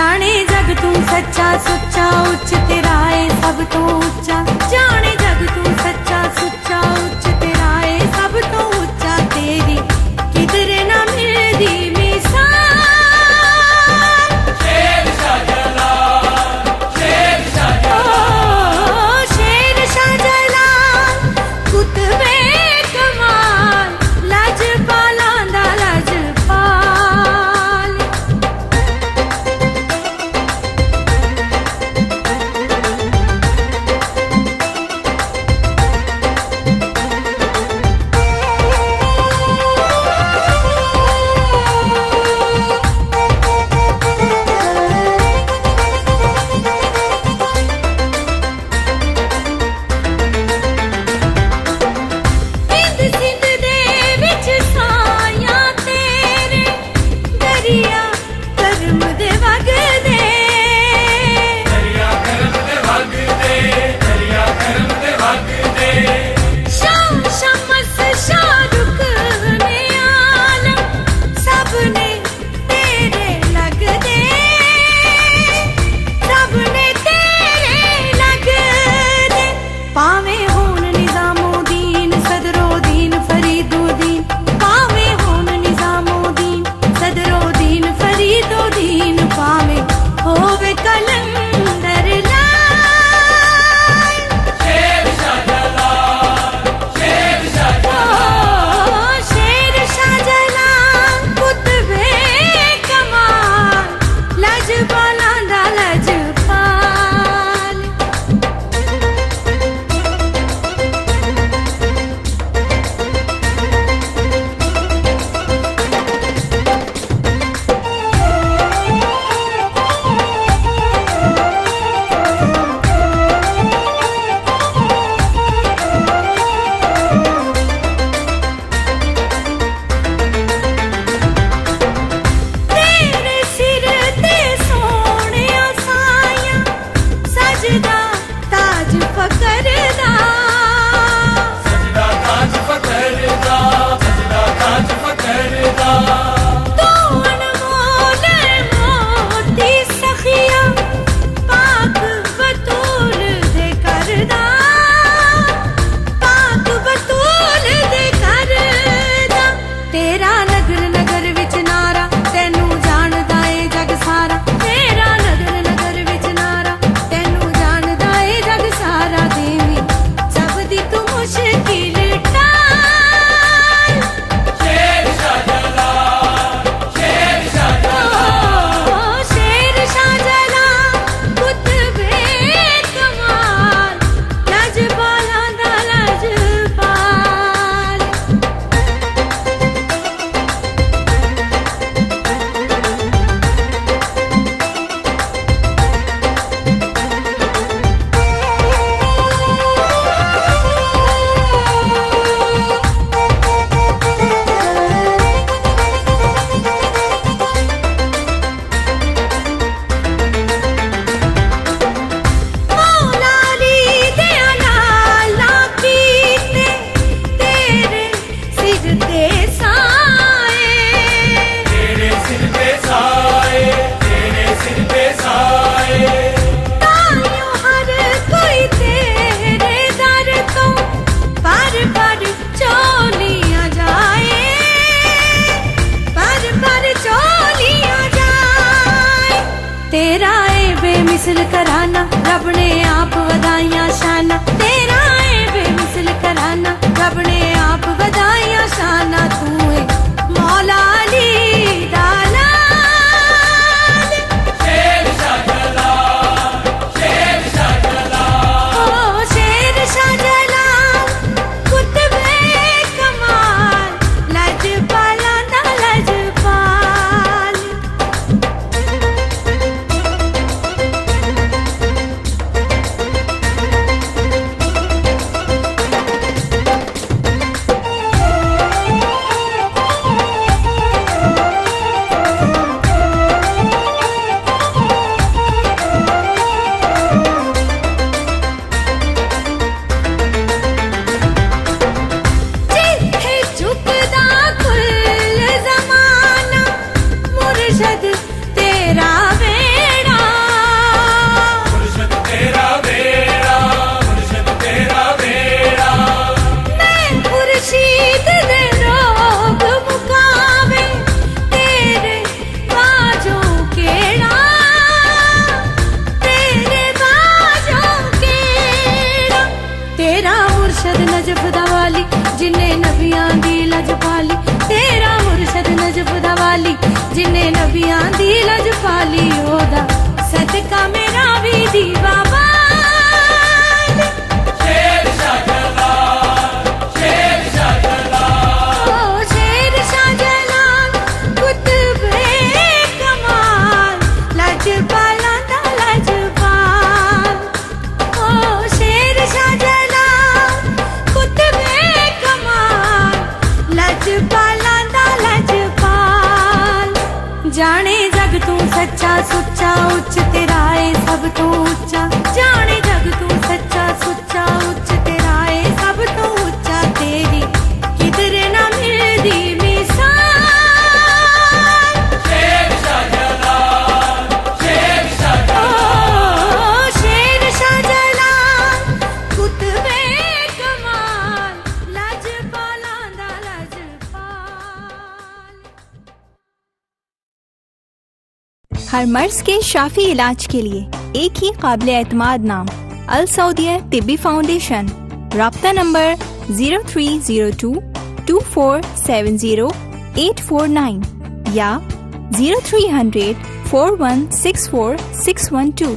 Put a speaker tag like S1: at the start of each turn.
S1: जाने जग तू सच्चा, सुच्चा, उच्च तेरा सब तो उच्चा जाने जग तू सच्चा, सुच्चा, उच्च तेरा ए बेमिसल कराना, रब ने आप बधाइया शाना। तेरा ए बेमिसल कराना, रब ने आप बधाइया शाना। तू Bilacağım. सुचा उच्च तेरा है सब तो उच्चा। जाने
S2: हर मर्ज के शाफी इलाज के लिए एक ही काबिल एतम नाम अल सऊदिया तिबी फाउंडेशन। रबता number zero three zero two two four seven zero eight four nine या zero three hundred four one six four six one two.